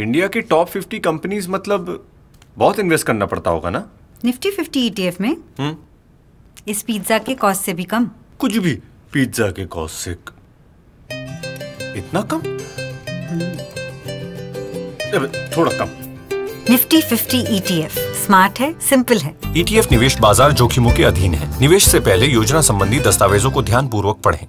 India की top fifty companies मतलब बहुत इन्वेस्ट करना पड़ता होगा ना? निफ्टी फिफ्टी ईटीएफ में? हुँ? इस पिज्जा के कॉस्ट से भी कम? कुछ भी पिज्जा के कॉस्ट से इतना कम? थोड़ा कम। निफ्टी फिफ्टी ईटीएफ स्मार्ट है सिंपल है। ईटीएफ निवेश बाज़ार जोखिमों के अधीन है। निवेश से पहले योजना संबंधी दस्तावेजों को ध्यान पूर्वक पढ़ें।